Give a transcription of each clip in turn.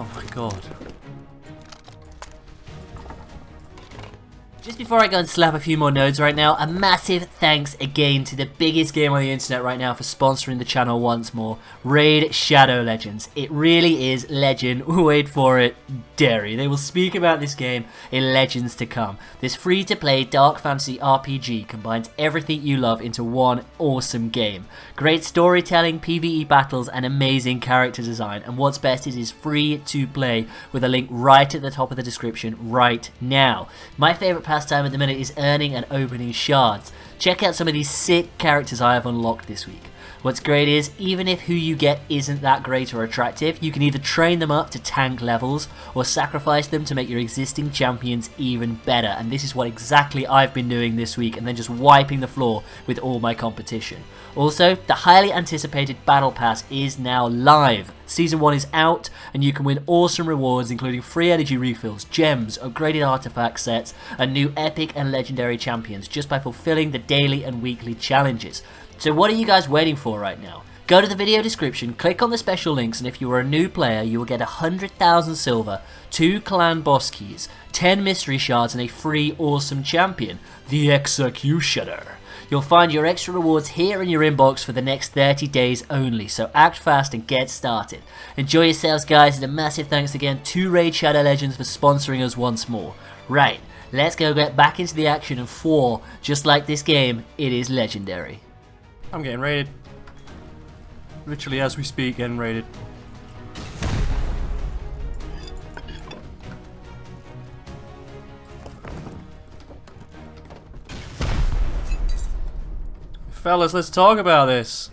Oh my god. Just before I go and slap a few more nodes right now, a massive thanks again to the biggest game on the internet right now for sponsoring the channel once more, Raid Shadow Legends. It really is legend, wait for it, dairy. They will speak about this game in legends to come. This free-to-play dark fantasy RPG combines everything you love into one awesome game. Great storytelling, PvE battles, and amazing character design. And what's best is it's free to play with a link right at the top of the description right now. My favorite pastime at the minute is earning and opening shards. Check out some of these sick characters I have unlocked this week. What's great is, even if who you get isn't that great or attractive, you can either train them up to tank levels, or sacrifice them to make your existing champions even better, and this is what exactly I've been doing this week, and then just wiping the floor with all my competition. Also, the highly anticipated Battle Pass is now live. Season 1 is out, and you can win awesome rewards including free energy refills, gems, upgraded artifact sets, and new epic and legendary champions just by fulfilling the daily and weekly challenges. So what are you guys waiting for right now? Go to the video description, click on the special links, and if you are a new player, you will get 100,000 silver, 2 clan boss keys, 10 mystery shards, and a free awesome champion, the Executioner. You'll find your extra rewards here in your inbox for the next 30 days only, so act fast and get started. Enjoy yourselves guys, and a massive thanks again to Raid Shadow Legends for sponsoring us once more. Right, let's go get back into the action and for, just like this game, it is legendary. I'm getting raided. Literally as we speak, getting raided. Fellas, let's talk about this.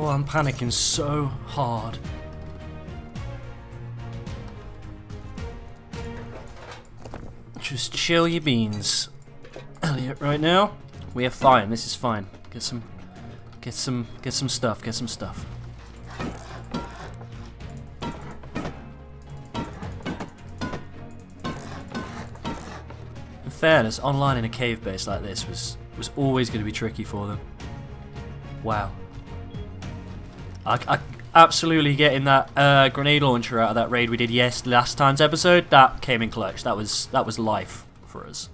Oh, I'm panicking so hard. Just chill your beans. Elliot, right now, we are fine. This is fine. Get some, get some, get some stuff. Get some stuff. In fairness, online in a cave base like this was was always going to be tricky for them. Wow. I, I absolutely getting that uh, grenade launcher out of that raid we did yes last time's episode. That came in clutch. That was that was life for us.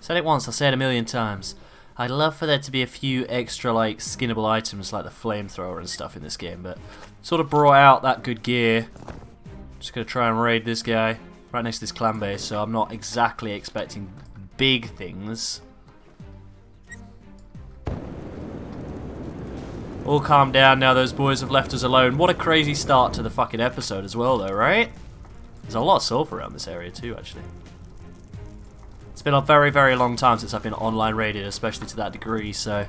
Said it once. I'll say it a million times. I'd love for there to be a few extra like skinnable items like the flamethrower and stuff in this game, but sort of brought out that good gear. Just gonna try and raid this guy right next to this clan base, so I'm not exactly expecting big things. All calm down now those boys have left us alone. What a crazy start to the fucking episode as well though, right? There's a lot of sulfur around this area too, actually. It's been a very, very long time since I've been online raided, especially to that degree, so...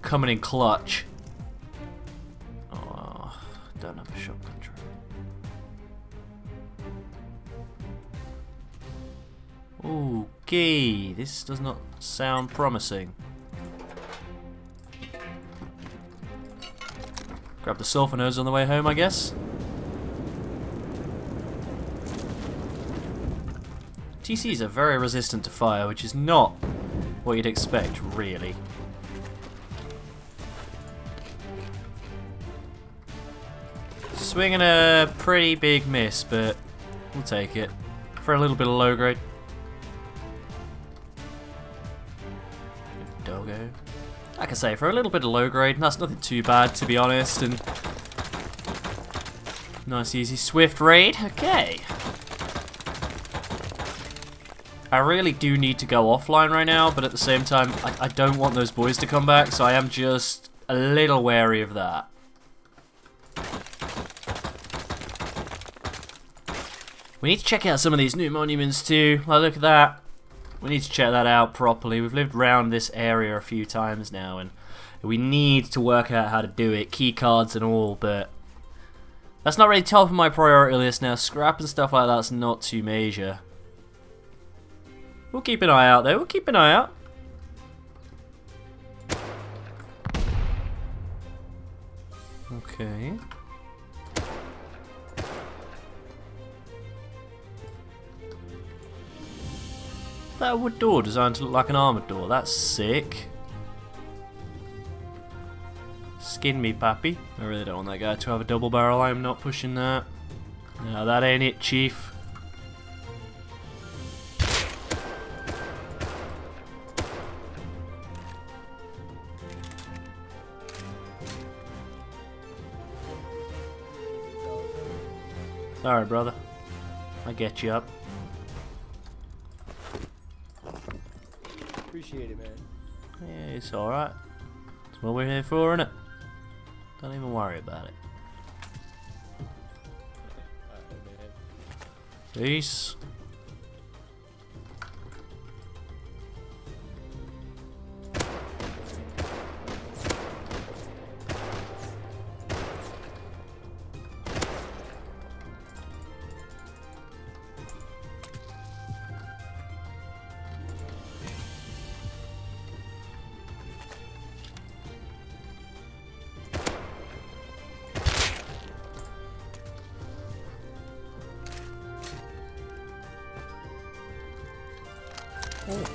Coming in clutch. Oh, don't have a shotgun. Okay, this does not sound promising. Grab the sulfur nodes on the way home, I guess. TCs are very resistant to fire, which is not what you'd expect, really. Swinging a pretty big miss, but we'll take it. For a little bit of low grade. Like I say, for a little bit of low grade, that's nothing too bad, to be honest, and... Nice easy swift raid. Okay. I really do need to go offline right now, but at the same time, I, I don't want those boys to come back, so I am just a little wary of that. We need to check out some of these new monuments too. Look at that. We need to check that out properly. We've lived around this area a few times now, and we need to work out how to do it, key cards and all, but that's not really top of my priority list now. Scrap and stuff like that's not too major. We'll keep an eye out though. We'll keep an eye out. Okay. That wood door designed to look like an armored door. That's sick. Skin me, pappy. I really don't want that guy to have a double barrel. I am not pushing that. No, that ain't it, chief. Sorry, brother. I get you up. Appreciate it, man. Yeah, it's alright. That's what we're here for, innit? Don't even worry about it. Alright, Peace.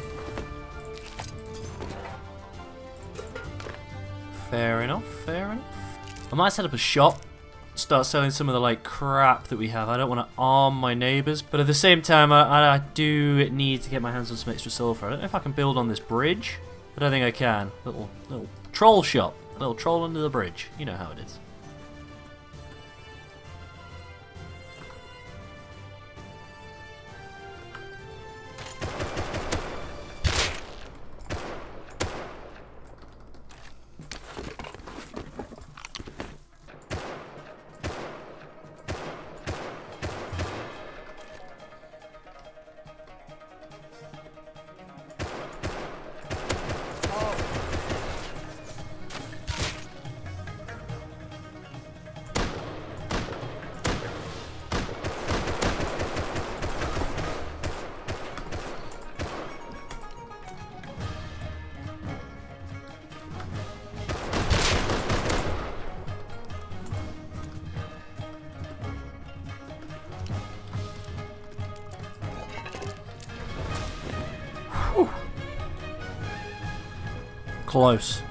Fair enough, fair enough. I might set up a shop, start selling some of the like crap that we have. I don't want to arm my neighbours, but at the same time, I, I do need to get my hands on some extra silver. I don't know if I can build on this bridge. But I don't think I can. Little little troll shop, little troll under the bridge. You know how it is. Close.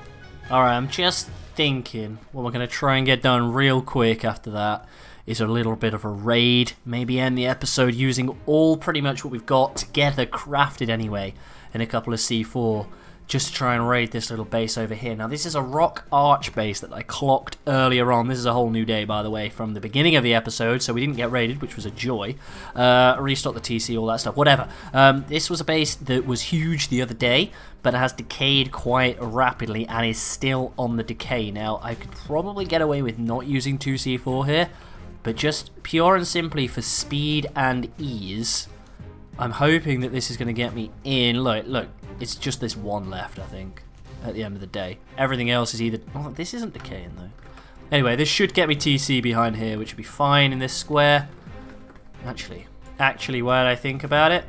Alright, I'm just thinking what we're going to try and get done real quick after that is a little bit of a raid. Maybe end the episode using all pretty much what we've got together, crafted anyway, in a couple of C4 just to try and raid this little base over here. Now, this is a rock arch base that I clocked earlier on. This is a whole new day, by the way, from the beginning of the episode, so we didn't get raided, which was a joy. Uh, restock the TC, all that stuff, whatever. Um, this was a base that was huge the other day, but it has decayed quite rapidly and is still on the decay. Now, I could probably get away with not using 2C4 here, but just pure and simply for speed and ease, I'm hoping that this is going to get me in. Look, look, it's just this one left, I think, at the end of the day. Everything else is either... Oh, this isn't decaying, though. Anyway, this should get me TC behind here, which would be fine in this square. Actually, actually, while I think about it,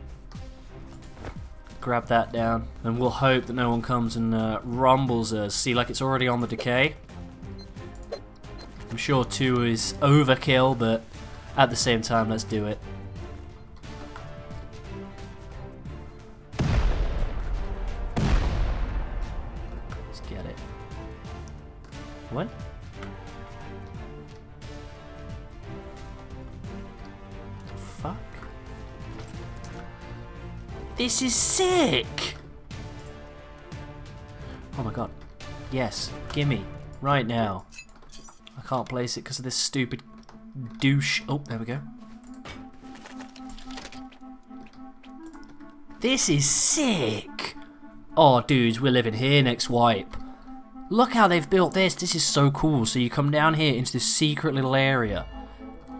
grab that down, and we'll hope that no one comes and uh, rumbles us. See, like it's already on the decay. I'm sure two is overkill, but at the same time, let's do it. one. Fuck. This is sick! Oh my god. Yes, gimme. Right now. I can't place it because of this stupid douche. Oh, there we go. This is sick! Oh, dudes, we're living here next wipe. Look how they've built this. This is so cool. So you come down here into this secret little area.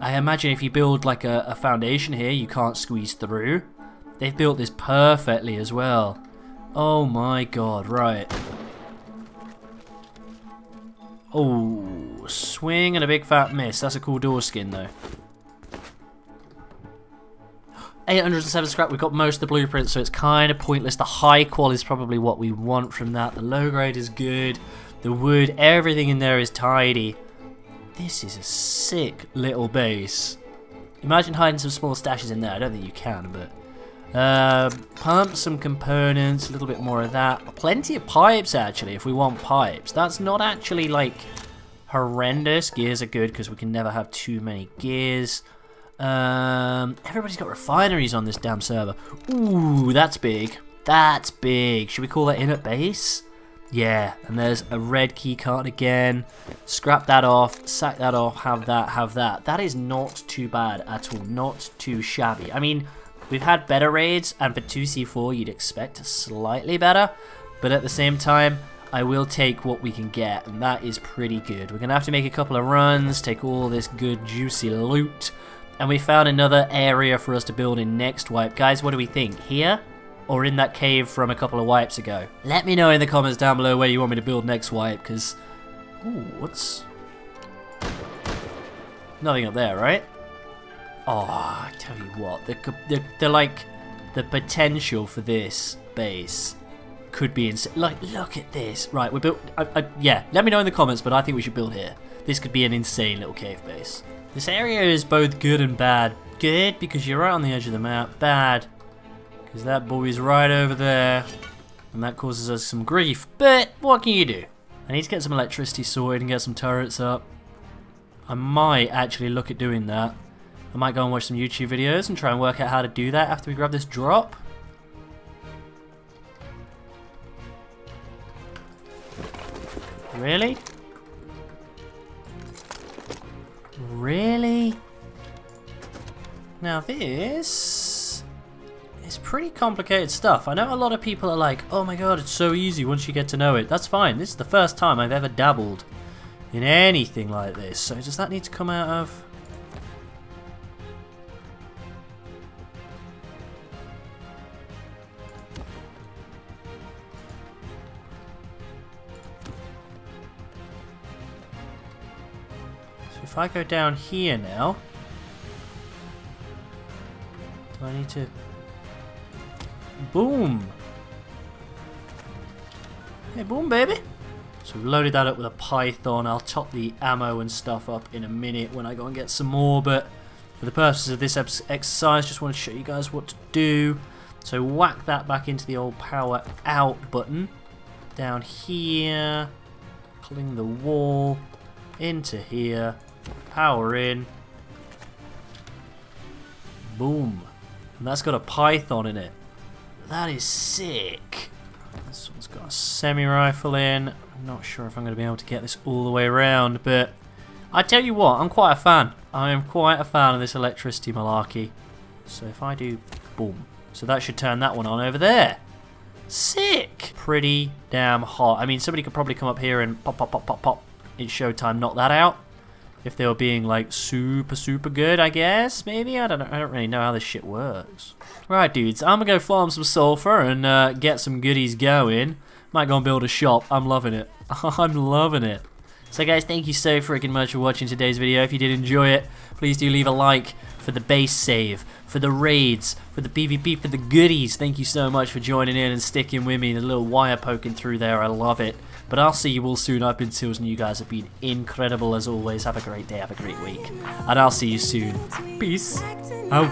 I imagine if you build like a, a foundation here, you can't squeeze through. They've built this perfectly as well. Oh my god, right. Oh, swing and a big fat miss. That's a cool door skin though. 807 scrap, we've got most of the blueprints, so it's kind of pointless. The high qual is probably what we want from that. The low grade is good. The wood, everything in there is tidy. This is a sick little base. Imagine hiding some small stashes in there. I don't think you can, but... Uh, pump some components, a little bit more of that. Plenty of pipes, actually, if we want pipes. That's not actually, like, horrendous. Gears are good because we can never have too many gears. Um, everybody's got refineries on this damn server. Ooh, that's big. That's big. Should we call that in at base? Yeah, and there's a red key card again. Scrap that off, sack that off, have that, have that. That is not too bad at all. Not too shabby. I mean, we've had better raids, and for 2C4 you'd expect slightly better. But at the same time, I will take what we can get, and that is pretty good. We're going to have to make a couple of runs, take all this good juicy loot. And we found another area for us to build in next wipe. Guys, what do we think? Here? Or in that cave from a couple of wipes ago? Let me know in the comments down below where you want me to build next wipe, because... Ooh, what's... Nothing up there, right? Oh, I tell you what, the, the, the like, the potential for this base could be insane. Like, look at this. Right, we built, I, I, yeah, let me know in the comments, but I think we should build here. This could be an insane little cave base. This area is both good and bad. Good, because you're right on the edge of the map. Bad, because that boy's right over there. And that causes us some grief. But, what can you do? I need to get some electricity sorted and get some turrets up. I might actually look at doing that. I might go and watch some YouTube videos and try and work out how to do that after we grab this drop. Really? Really? Now this is pretty complicated stuff. I know a lot of people are like, oh my god, it's so easy once you get to know it. That's fine. This is the first time I've ever dabbled in anything like this. So does that need to come out of... So if I go down here now... Do I need to... Boom! Hey, boom, baby! So we've loaded that up with a python. I'll top the ammo and stuff up in a minute when I go and get some more, but for the purposes of this exercise, just want to show you guys what to do. So whack that back into the old power out button. Down here, cling the wall, into here, power in, boom. And that's got a python in it. That is sick. This one's got a semi-rifle in. I'm not sure if I'm going to be able to get this all the way around, but I tell you what, I'm quite a fan. I am quite a fan of this electricity malarkey. So if I do boom, so that should turn that one on over there. Sick! Pretty damn hot. I mean, somebody could probably come up here and pop, pop, pop, pop, pop. It's showtime, knock that out. If they were being like super, super good, I guess, maybe? I don't know. I don't really know how this shit works. Right, dudes, I'm gonna go farm some sulfur and uh, get some goodies going. Might go and build a shop. I'm loving it. I'm loving it. So guys, thank you so freaking much for watching today's video. If you did enjoy it, please do leave a like for the base save, for the raids, for the PvP, for the goodies. Thank you so much for joining in and sticking with me. The little wire poking through there, I love it. But I'll see you all soon. I've been Tilz and you guys have been incredible as always. Have a great day, have a great week. And I'll see you soon. Peace out.